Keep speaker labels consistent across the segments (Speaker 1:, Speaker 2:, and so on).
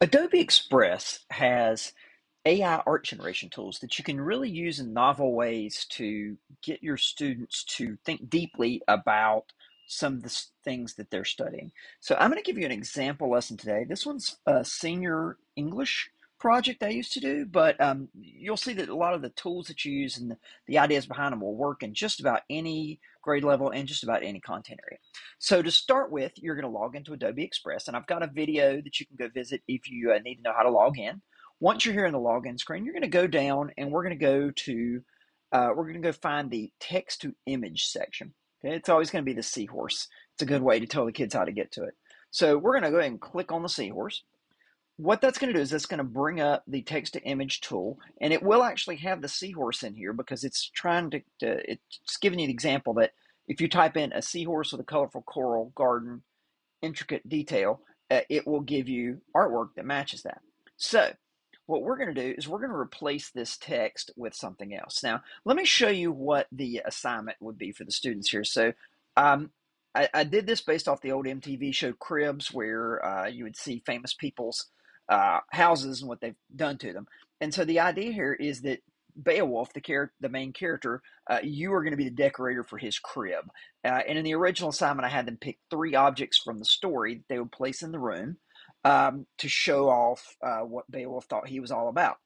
Speaker 1: Adobe Express has AI art generation tools that you can really use in novel ways to get your students to think deeply about some of the things that they're studying. So I'm going to give you an example lesson today. This one's a senior English project I used to do, but um, you'll see that a lot of the tools that you use and the, the ideas behind them will work in just about any grade level and just about any content area. So to start with, you're going to log into Adobe Express, and I've got a video that you can go visit if you uh, need to know how to log in. Once you're here in the login screen, you're going to go down and we're going to go to, uh, we're going to go find the text to image section. Okay, it's always going to be the seahorse. It's a good way to tell the kids how to get to it. So we're going to go ahead and click on the seahorse. What that's going to do is that's going to bring up the text to image tool, and it will actually have the seahorse in here because it's trying to, to it's giving you an example that if you type in a seahorse with a colorful coral garden intricate detail, uh, it will give you artwork that matches that. So, what we're going to do is we're going to replace this text with something else. Now, let me show you what the assignment would be for the students here. So, um, I, I did this based off the old MTV show Cribs, where uh, you would see famous people's uh, houses and what they've done to them. And so, the idea here is that Beowulf, the char- the main character, uh, you are going to be the decorator for his crib. Uh, and in the original assignment, I had them pick three objects from the story that they would place in the room um, to show off uh, what Beowulf thought he was all about.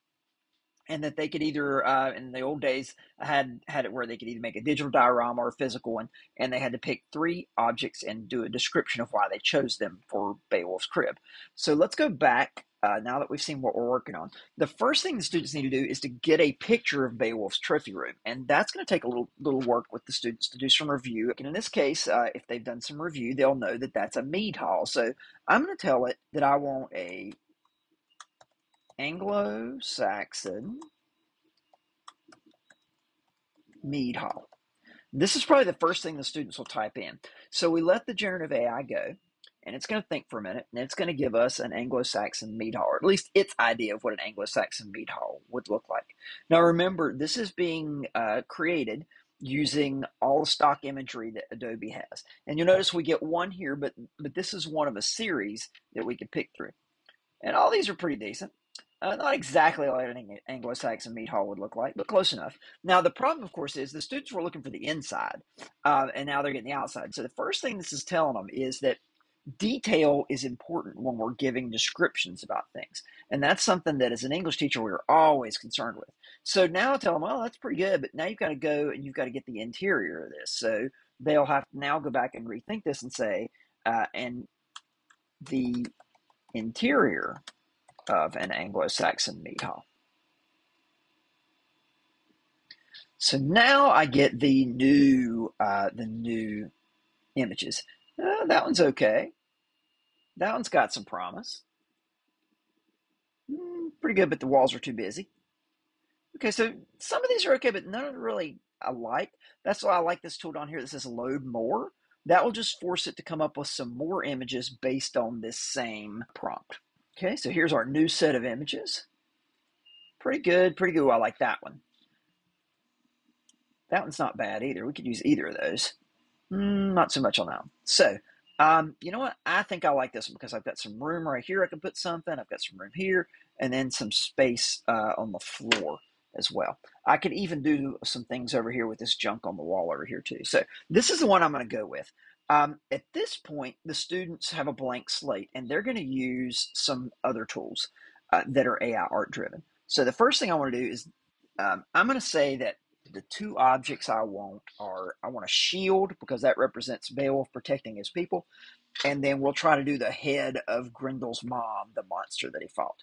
Speaker 1: And that they could either, uh, in the old days, I had had it where they could either make a digital diorama or a physical one, and they had to pick three objects and do a description of why they chose them for Beowulf's crib. So let's go back uh, now that we've seen what we're working on. The first thing the students need to do is to get a picture of Beowulf's trophy room, and that's going to take a little little work with the students to do some review. And in this case, uh, if they've done some review, they'll know that that's a mead hall. So I'm going to tell it that I want a Anglo-Saxon mead hall. This is probably the first thing the students will type in. So we let the generative AI go, and it's going to think for a minute, and it's going to give us an Anglo-Saxon mead hall, or at least its idea of what an Anglo-Saxon mead hall would look like. Now remember, this is being uh, created using all the stock imagery that Adobe has. And you'll notice we get one here, but but this is one of a series that we could pick through. And all these are pretty decent. Uh, not exactly like an Anglo-Saxon mead hall would look like, but close enough. Now, the problem, of course, is the students were looking for the inside, uh, and now they're getting the outside. So the first thing this is telling them is that detail is important when we're giving descriptions about things. And that's something that as an English teacher, we're always concerned with. So now I tell them, well, that's pretty good, but now you've got to go and you've got to get the interior of this. So they'll have to now go back and rethink this and say, uh, and the interior of an Anglo-Saxon mead hall. So now I get the new uh, the new images. Uh, that one's okay. That one's got some promise. Mm, pretty good, but the walls are too busy. Okay, so some of these are okay, but none of them really I like. That's why I like this tool down here that says load more. That will just force it to come up with some more images based on this same prompt. Okay, so here's our new set of images. Pretty good, pretty good. I like that one. That one's not bad either. We could use either of those. Mm, not so much on that. So, um, you know what? I think I like this one because I've got some room right here. I can put something. I've got some room here, and then some space uh, on the floor as well. I could even do some things over here with this junk on the wall over here too. So this is the one I'm going to go with. Um, at this point, the students have a blank slate, and they're going to use some other tools uh, that are AI art driven. So the first thing I want to do is um, I'm going to say that the two objects I want are I want a shield because that represents Beowulf protecting his people, and then we'll try to do the head of Grendel's mom, the monster that he fought.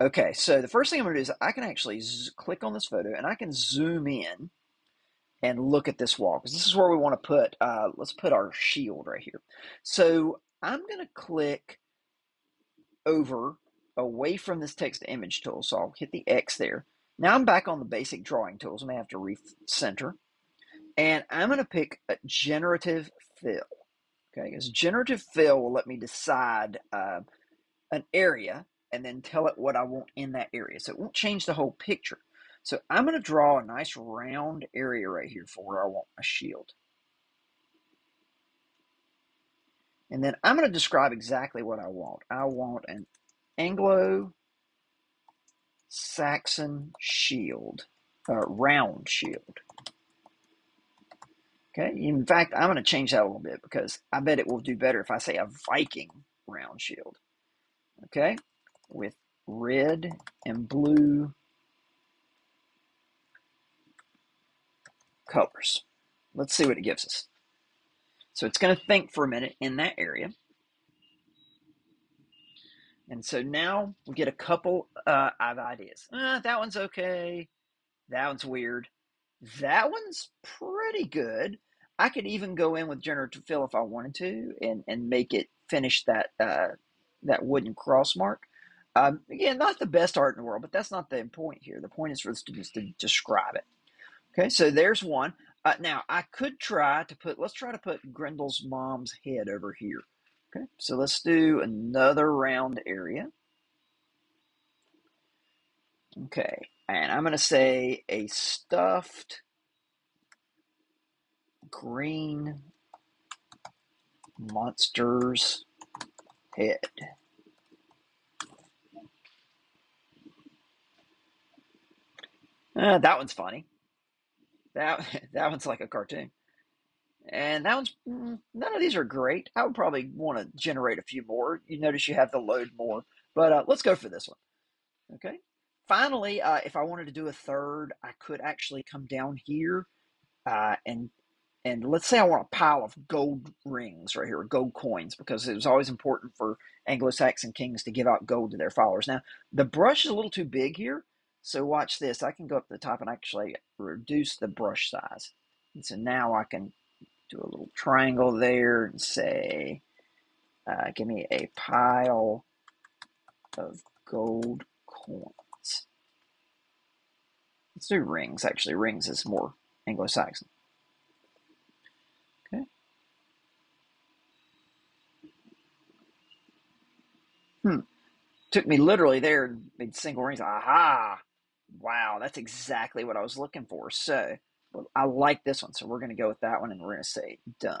Speaker 1: Okay, so the first thing I'm going to do is I can actually z- click on this photo and I can zoom in and look at this wall because this is where we want to put. Uh, let's put our shield right here. So I'm going to click over away from this text image tool. So I'll hit the X there. Now I'm back on the basic drawing tools. I may have to recenter. And I'm going to pick a generative fill. Okay, because generative fill will let me decide uh, an area and then tell it what I want in that area. So it won't change the whole picture. So I'm going to draw a nice round area right here for where I want my shield. And then I'm going to describe exactly what I want. I want an Anglo Saxon shield, uh, round shield. Okay. In fact, I'm going to change that a little bit because I bet it will do better if I say a Viking round shield. Okay. With red and blue colors. Let's see what it gives us. So it's going to think for a minute in that area. And so now we get a couple uh, of ideas. Uh, that one's okay. That one's weird. That one's pretty good. I could even go in with generative fill if I wanted to and, and make it finish that uh, that wooden cross mark. Um, again, not the best art in the world, but that's not the point here. The point is for the students to describe it. Okay, so there's one. Uh, now I could try to put. Let's try to put Grendel's mom's head over here. Okay, so let's do another round area. Okay, and I'm going to say a stuffed green monster's head. Uh, that one's funny. That that one's like a cartoon. And that one's mm, none of these are great. I would probably want to generate a few more. You notice you have to load more, but uh, let's go for this one. Okay. Finally, uh, if I wanted to do a third, I could actually come down here uh, and and let's say I want a pile of gold rings right here, gold coins, because it was always important for Anglo-Saxon kings to give out gold to their followers. Now the brush is a little too big here, so watch this. I can go up to the top and actually reduce the brush size. And so now I can do a little triangle there and say, uh, give me a pile of gold coins. Let's do rings. Actually, rings is more Anglo-Saxon. Okay. Hmm. Took me literally there and made single rings. Aha! Wow, that's exactly what I was looking for. So, I like this one, so we're going to go with that one and we're going to say done.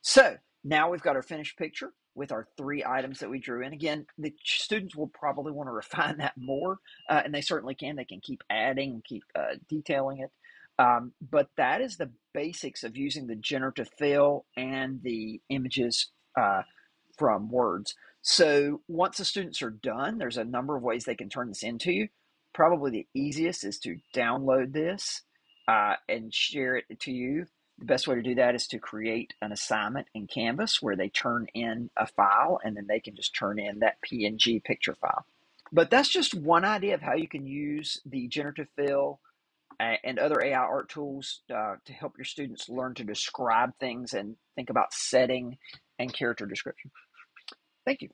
Speaker 1: So now we've got our finished picture with our three items that we drew in. Again, the students will probably want to refine that more, uh, and they certainly can. They can keep adding keep uh, detailing it. Um, but that is the basics of using the generative fill and the images uh, from words. So once the students are done, there's a number of ways they can turn this into you probably the easiest is to download this uh, and share it to you. The best way to do that is to create an assignment in Canvas where they turn in a file and then they can just turn in that PNG picture file. But that's just one idea of how you can use the generative fill and other AI art tools uh, to help your students learn to describe things and think about setting and character description. Thank you.